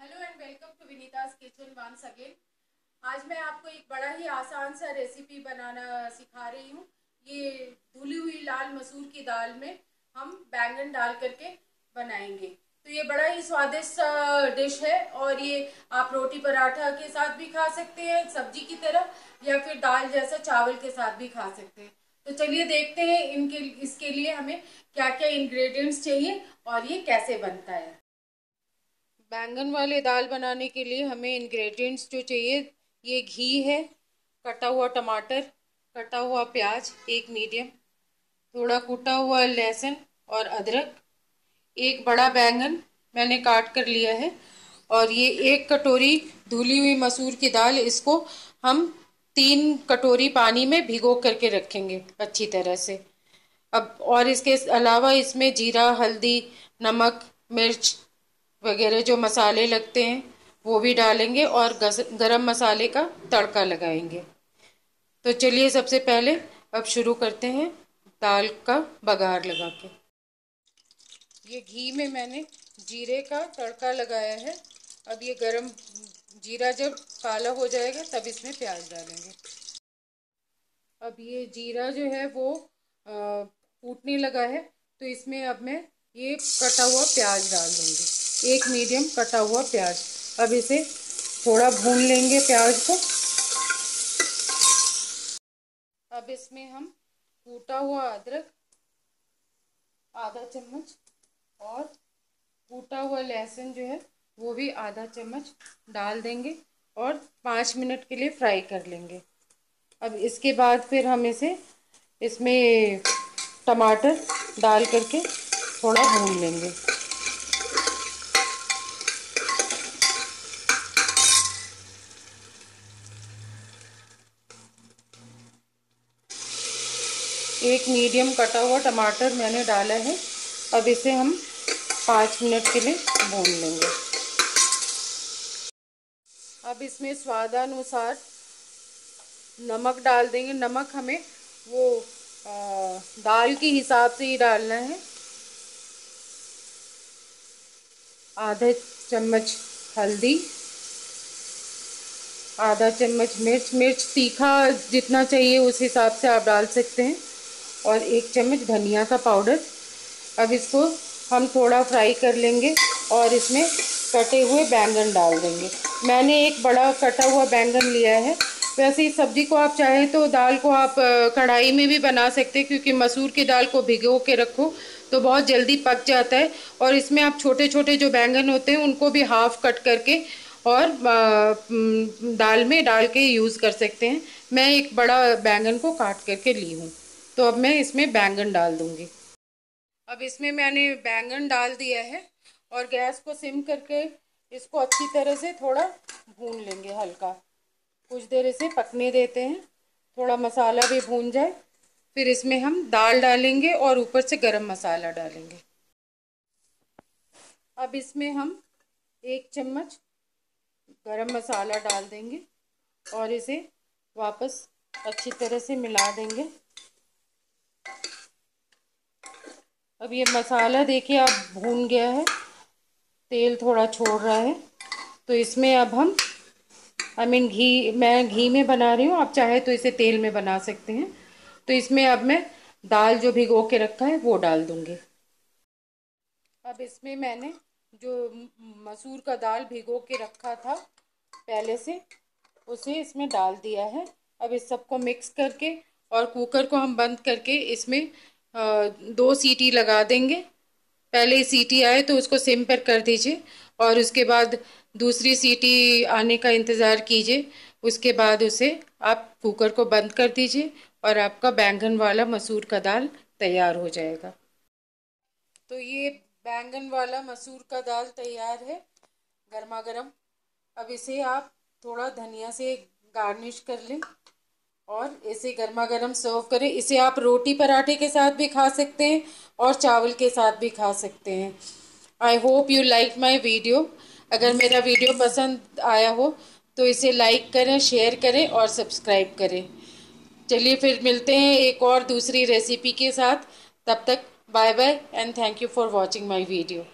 Welcome to Vineeta's kitchen once again आज मैं आपको एक बड़ा ही आसान सा रेसिपी बनाना सिखा रही हूँ। ये धुली हुई लाल मसूर की दाल में हम बैंगन डाल करके बनाएँगे। तो ये बड़ा ही स्वादिष्ट डिश है और ये आप रोटी पराठा के साथ भी खा सकते हैं, सब्ज़ी की तरह, या फिर दाल जैसा चावल के साथ भी खा सकते हैं। तो चलिए देखते हैं इनके, इसके लिए हमें क्या क्या इंग्रेडिएंट्स चाहिए और ये कैसे बनता है। बैंगन वाले दाल बनाने के लिए हमें इंग्रेडिएंट्स जो चाहिए, ये घी है, कटा हुआ टमाटर, कटा हुआ प्याज, एक मीडियम थोड़ा कूटा हुआ लहसुन और अदरक, एक बड़ा बैंगन मैंने काट कर लिया है और ये एक कटोरी धुली हुई मसूर की दाल, इसको हम तीन कटोरी पानी में भिगो करके रखेंगे अच्छी तरह से। अब और इसके अलावा इसमें जीरा, हल्दी, नमक, मिर्च वगैरह जो मसाले लगते हैं, वो भी डालेंगे और गरम मसाले का तड़का लगाएँगे। तो चलिए सबसे पहले अब शुरू करते हैं दाल का बघार लगा के। ये घी में मैंने जीरे का तड़का लगाया है। अब ये गरम जीरा जब काला हो जाएगा, तब इसमें प्याज डालेंगे। अब ये जीरा जो है वो फूटने लगा है तो इसमें अब मैं ये कटा हुआ प्याज डाल दूँगी। एक मीडियम कटा हुआ प्याज। अब इसे थोड़ा भून लेंगे प्याज को। अब इसमें हम कूटा हुआ अदरक, आधा चम्मच और कूटा हुआ लहसुन जो है, वो भी आधा चम्मच डाल देंगे और पाँच मिनट के लिए फ्राई कर लेंगे। अब इसके बाद फिर हम इसे, इसमें टमाटर डाल करके थोड़ा भून लेंगे। एक मीडियम कटा हुआ टमाटर मैंने डाला है। अब इसे हम पाँच मिनट के लिए भून लेंगे। अब इसमें स्वादानुसार नमक डाल देंगे। नमक हमें वो आ, दाल के हिसाब से ही डालना है। आधा चम्मच हल्दी आधा चम्मच मिर्च। मिर्च तीखा जितना चाहिए उस हिसाब से आप डाल सकते हैं। और एक चम्मच धनिया का पाउडर। अब इसको हम थोड़ा फ्राई कर लेंगे और इसमें कटे हुए बैंगन डाल देंगे। मैंने एक बड़ा कटा हुआ बैंगन लिया है। वैसे इस सब्ज़ी को आप चाहें तो दाल को आप कढ़ाई में भी बना सकते हैं, क्योंकि मसूर की दाल को भिगो के रखो तो बहुत जल्दी पक जाता है। और इसमें आप छोटे छोटे जो बैंगन होते हैं, उनको भी हाफ़ कट करके और दाल में डाल के यूज़ कर सकते हैं। मैं एक बड़ा बैंगन को काट करके ली हूँ। तो अब मैं इसमें बैंगन डाल दूँगी। अब इसमें मैंने बैंगन डाल दिया है और गैस को सिम करके इसको अच्छी तरह से थोड़ा भून लेंगे हल्का। कुछ देर इसे पकने देते हैं। थोड़ा मसाला भी भून जाए। फिर इसमें हम दाल डालेंगे और ऊपर से गरम मसाला डालेंगे। अब इसमें हम एक चम्मच गरम मसाला डाल देंगे और इसे वापस अच्छी तरह से मिला देंगे। अब ये मसाला देखिए अब भून गया है। तेल थोड़ा छोड़ रहा है। तो इसमें अब हम आई मीन घी, मैं घी में बना रही हूँ। आप चाहे तो इसे तेल में बना सकते हैं। तो इसमें अब मैं दाल जो भिगो के रखा है, वो डाल दूँगी। अब इसमें मैंने जो मसूर का दाल भिगो के रखा था पहले से, उसे इसमें डाल दिया है। अब इस सबको मिक्स करके और कुकर को हम बंद करके इसमें दो सीटी लगा देंगे। पहले सीटी आए तो उसको सिम पर कर दीजिए और उसके बाद दूसरी सीटी आने का इंतज़ार कीजिए। उसके बाद उसे आप कुकर को बंद कर दीजिए और आपका बैंगन वाला मसूर का दाल तैयार हो जाएगा। तो ये बैंगन वाला मसूर का दाल तैयार है गर्मा गर्म अब इसे आप थोड़ा धनिया से गार्निश कर लें। और इसे गर्मा गर्म सर्व करें। इसे आप रोटी पराठे के साथ भी खा सकते हैं और चावल के साथ भी खा सकते हैं। I hope you like my video अगर मेरा वीडियो पसंद आया हो तो इसे लाइक करें शेयर करें और सब्सक्राइब करें। चलिए फिर मिलते हैं एक और दूसरी रेसिपी के साथ। तब तक bye bye and thank you for watching my video